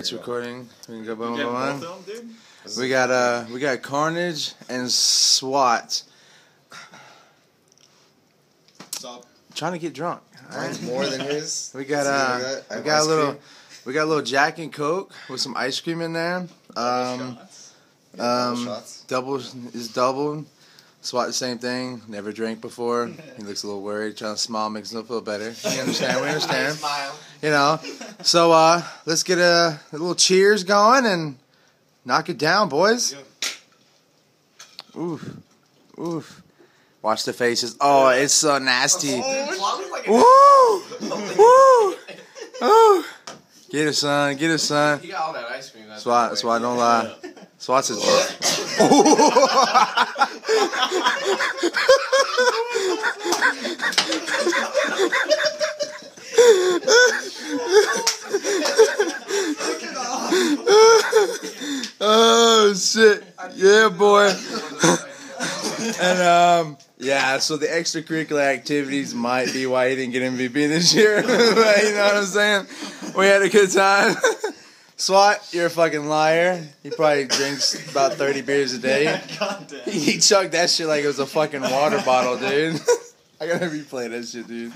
It's recording. We can go boom, boom, boom. them. We got uh, we got Karnage and SWAT Stop. trying to get drunk. Mine's more than his. We got See, uh, look at that. I we got a little, cream. we got a little Jack and Coke with some ice cream in there. Um, Shots. Um, shots. double is double. SWAT the same thing. Never drank before. He looks a little worried. Trying to smile makes him feel better. We understand. We understand. You know. So uh, let's get a, a little cheers going and knock it down, boys. Oof, oof. Watch the faces. Oh, it's so nasty. Woo! Woo! Woo! Get it, son. Get it, son. He got all that ice cream. That's SWAT, SWAT, don't lie. SWAT says. oh shit! Yeah, boy. and um, yeah. So the extracurricular activities might be why he didn't get MVP this year. But you know what I'm saying? We had a good time. SWAT, you're a fucking liar. He probably drinks about 30 beers a day. God damn. He chugged that shit like it was a fucking water bottle, dude. I gotta replay that shit, dude.